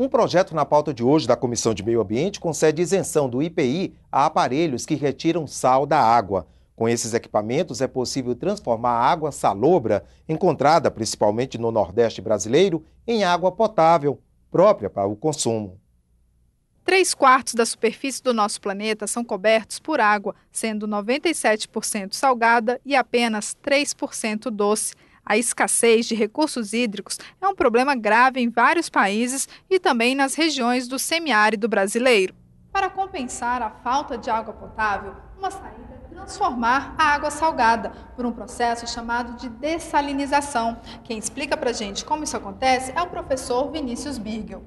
Um projeto na pauta de hoje da Comissão de Meio Ambiente concede isenção do IPI a aparelhos que retiram sal da água. Com esses equipamentos, é possível transformar a água salobra, encontrada principalmente no Nordeste brasileiro, em água potável, própria para o consumo. Três quartos da superfície do nosso planeta são cobertos por água, sendo 97% salgada e apenas 3% doce. A escassez de recursos hídricos é um problema grave em vários países e também nas regiões do semiárido brasileiro. Para compensar a falta de água potável, uma saída é transformar a água salgada por um processo chamado de dessalinização. Quem explica para gente como isso acontece é o professor Vinícius Birgel.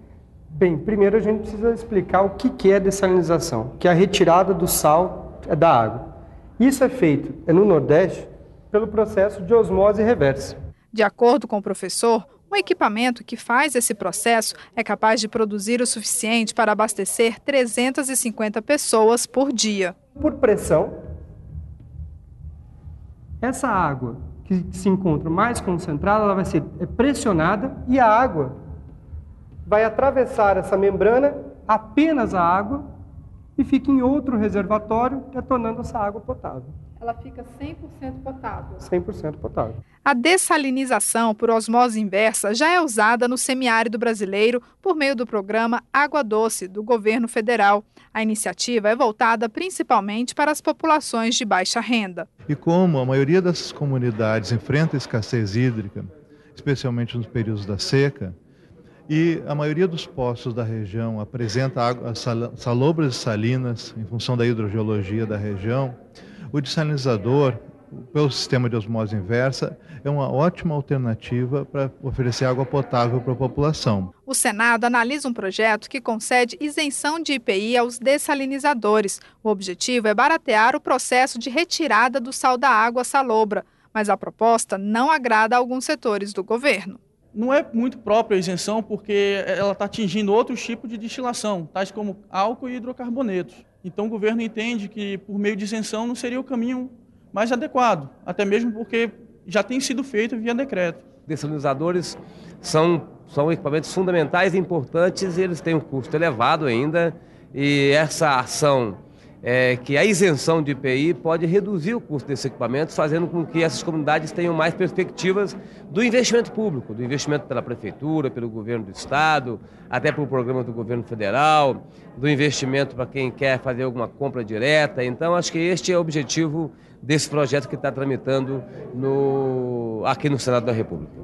Bem, primeiro a gente precisa explicar o que é dessalinização, que é a retirada do sal da água. Isso é feito é no Nordeste pelo processo de osmose reversa. De acordo com o professor, um equipamento que faz esse processo é capaz de produzir o suficiente para abastecer 350 pessoas por dia. Por pressão, essa água que se encontra mais concentrada, ela vai ser pressionada e a água vai atravessar essa membrana, apenas a água, e fica em outro reservatório, detonando essa água potável ela fica 100% potável. 100% potável. A dessalinização por osmose inversa já é usada no semiárido brasileiro por meio do programa Água Doce do governo federal. A iniciativa é voltada principalmente para as populações de baixa renda. E como a maioria dessas comunidades enfrenta escassez hídrica, especialmente nos períodos da seca, e a maioria dos poços da região apresenta água, salobras e salinas em função da hidrogeologia da região, o desalinizador, pelo sistema de osmose inversa, é uma ótima alternativa para oferecer água potável para a população. O Senado analisa um projeto que concede isenção de IPI aos dessalinizadores. O objetivo é baratear o processo de retirada do sal da água salobra, mas a proposta não agrada a alguns setores do governo. Não é muito própria a isenção porque ela está atingindo outros tipos de destilação, tais como álcool e hidrocarbonetos. Então o governo entende que por meio de isenção não seria o caminho mais adequado, até mesmo porque já tem sido feito via decreto. Dessalinizadores são, são equipamentos fundamentais e importantes, e eles têm um custo elevado ainda, e essa ação é, que a isenção de IPI pode reduzir o custo desses equipamentos, fazendo com que essas comunidades tenham mais perspectivas do investimento público, do investimento pela prefeitura, pelo governo do estado, até pelo programa do governo federal, do investimento para quem quer fazer alguma compra direta. Então, acho que este é o objetivo desse projeto que está tramitando no, aqui no Senado da República.